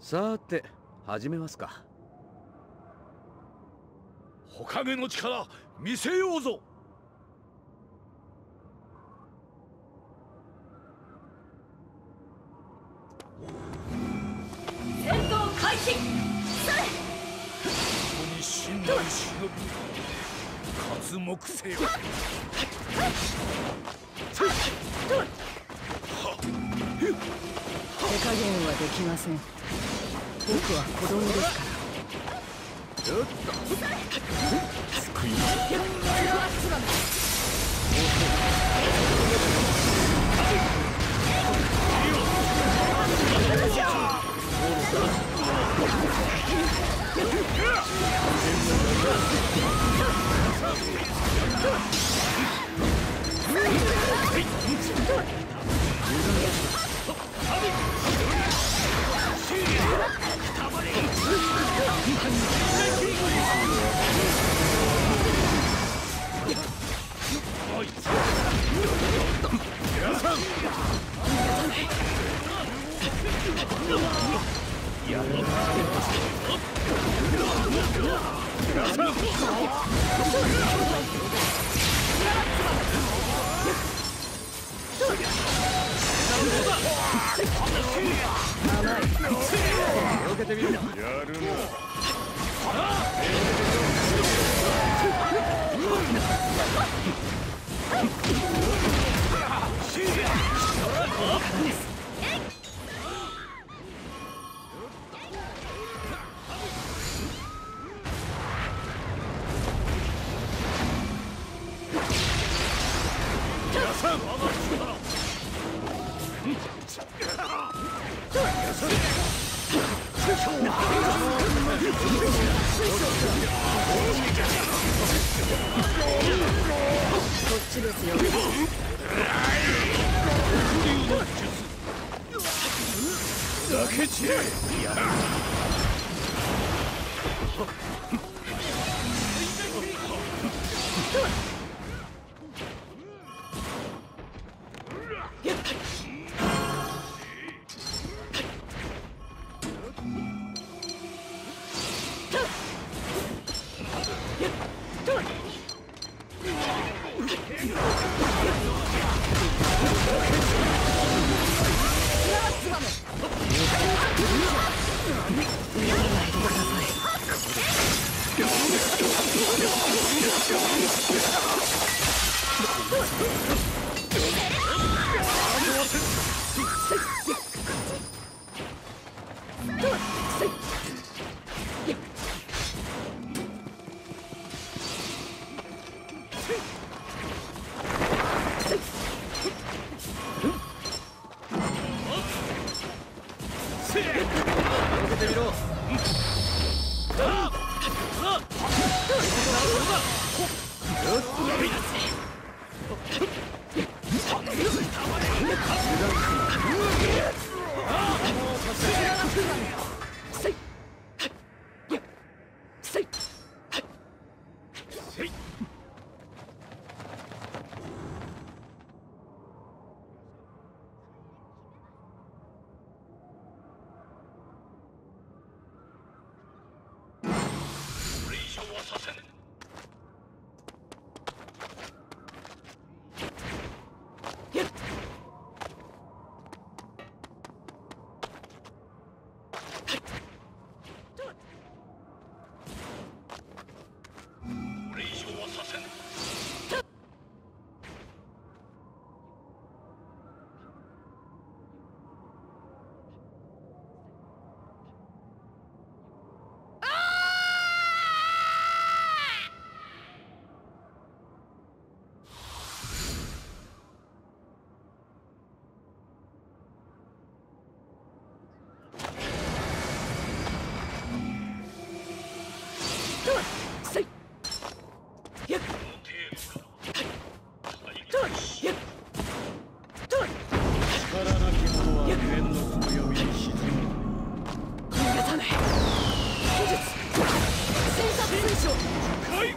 さて始めますか。火影の力見せようぞ。戦闘開始ここに信頼忍び活目せよ。手加減はできません僕は子供ですから。救い受けてみろやるな。ちですよ。焼け散れ受けてみろ力なき者は天の強みに沈む逃がさ英雄可以